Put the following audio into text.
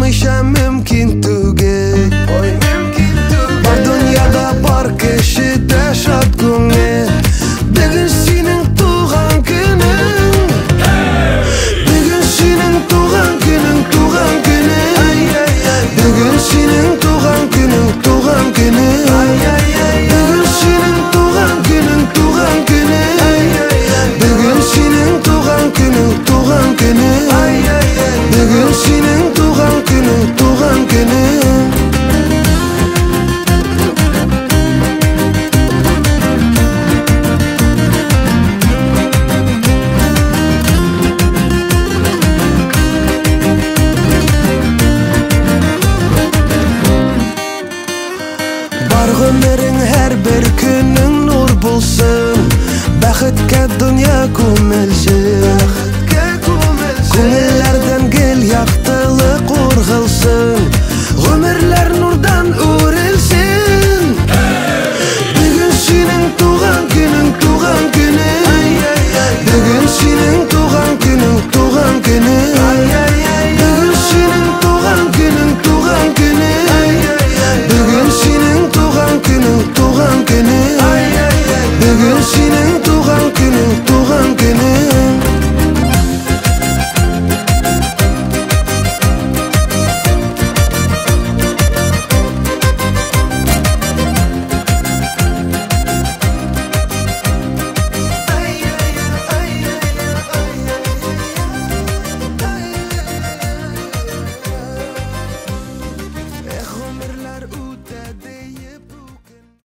мемкинтуге түге бар дуняда бар кеші тәшат көе бүгн сенің туған күнің бүгн сенің туған күнің туган күнің ай сенің туған күнің күнүң күнің günü